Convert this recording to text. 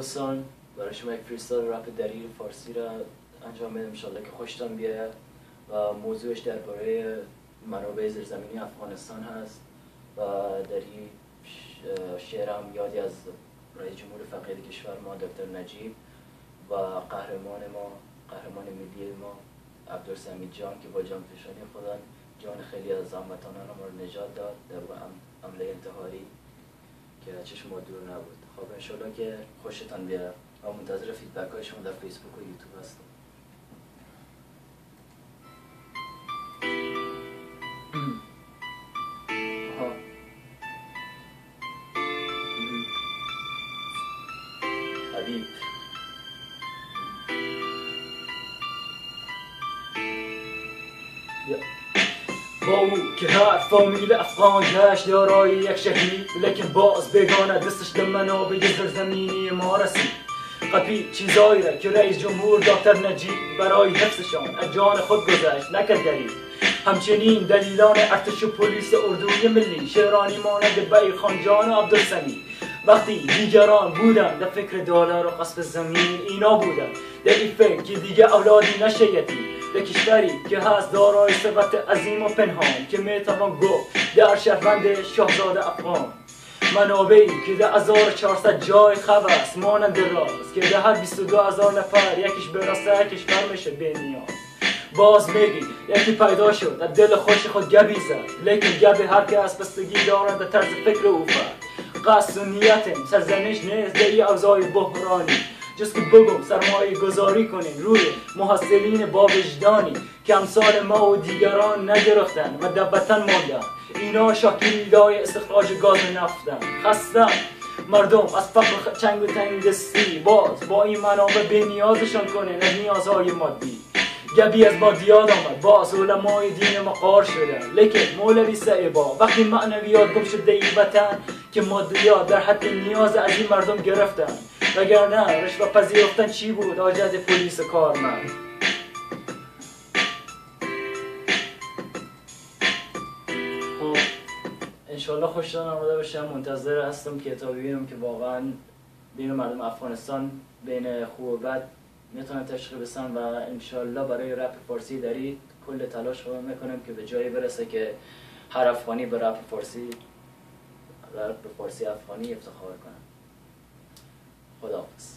دوستان برای شما یک فریستایل رپ دری فارسی را انجام میدم انشالله که خوشتان بیاید و موضوعش درباره منابع زیرزمینی افغانستان هست و در این شعرم یادی از رئیس جمهور فقید کشور ما دکتر نجیب و قهرمان ما قهرمان ملی ما عبدالسمید جان که با جان پیشانی خودن جان خیلی از هموطنان ما رو نجات داد. در که چشم ما دور نبود. خب انشالله که خوشتان بیاد. و منتظر فیدبک های شما در فیسبوک و یوتیوب هستم. حبیب. با او که هر فامیل افغان گشت دارای یک شهید لیکن باز بگانه دستش به منابع زمینی ما رسید. قپی چیزایی را که رئیس جمهور دکتر نجیب برای حفظشان از جان خود گذشت نکرد دلیل همچنین دلیلان ارتش پلیس اردوی ملی شعرانی مانند بیر خانجان و عبدالسمی. وقتی دیگران بودن در فکر دلار و قصف زمین اینا بودن در این فکر که دیگه اولادی نشه یتیم به کشوری که هست دارای ثبت عظیم و پنهان که می‌توان گفت در شهروند شاهزاده افغان. منابعی که در 1400 جای خبر مانند راست که در هر 22 هزار نفر یکیش برسه کشور میشه به نیاز. باز میگی یکی پیدا شد در دل خوش خود گبی زد. لیکن گبی هر که از بستگی دارند در طرز فکر او فرد. قصد و نیتم سرزنش نیست در ای اوضاع بحرانی. جز که بگم سرمایه گذاری کنین روی محصلین با وجدانی که امثال ما و دیگران نگرفتن و در وطن ماندن. اینا شاکیدای استخراج گاز نفتن. خستن. مردم از فقر چنگ و تنگ دستی باز با این منابع به نیازشان کنین از نیازهای مادی. گبی از بادیاد آمد. باز علمای دین ما قار شدن لیکن مولوی سعیبا وقتی معنویات گم شده ای وطن که مادیات در حد نیاز از این مردم گرفتن. وگرنه رشوه پذیرفتن چی بود؟ آجد پلیس کارمند. خب انشالله خوشتان آمده باشم منتظر هستم که تا ببینم که واقعا بین مردم افغانستان بین خوب و بد می‌تونن تشخیص بسن و انشالله برای رپ فارسی دارید کل تلاش خودم می‌کنم که به جایی برسه که هر افغانی به رپ فارسی رپ فارسی افغانی افتخار کنم خداحافظ.